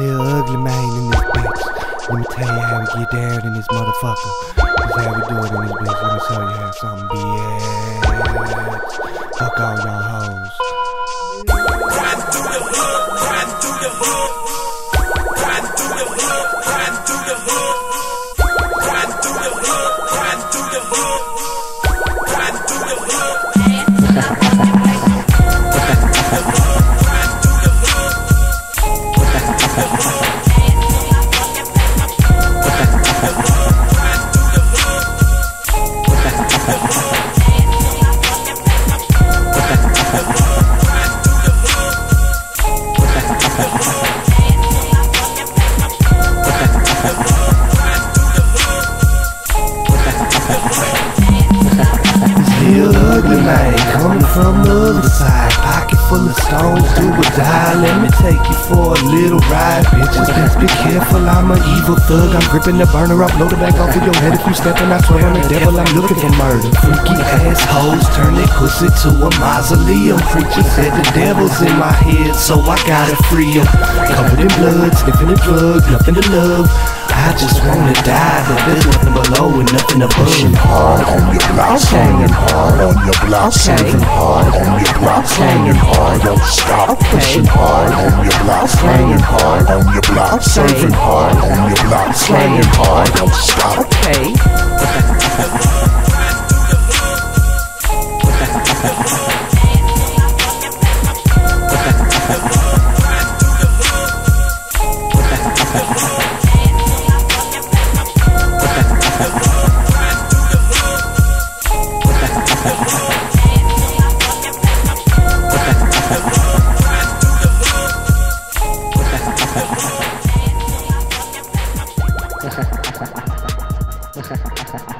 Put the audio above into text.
Lil Ugly Mane in this bitch. Let me tell you how we get down in this motherfucker. This how we do it in this bitch. Let me tell you how something bitch. Fuck all y'all hoes. Riding through the hood, riding through the hood. Riding through the hood, riding through the hood. Lil Ugly Mane coming from the other side. Pocket full of stones, do or die. Let me take you for a little ride. Bitches, best be careful. I'm an evil thug. I'm gripping the burner. I'll blow the back off of your head if you step and I swear on the devil. I'm looking for murder. Freaky assholes turn their pussy to a mausoleum. Preacher said the devil's in my head, so I gotta free him. Covered in blood, sniffing the drug, nothing to love. I just wanna die, but there's nothing below and nothing above. hard on your block, slanging hard on your block, serving hard on your block, slanging hard, don't stop, pushing hard on your block, slanging hard on your block, serving hard on your block, slanging hard, Ha ha ha ha ha.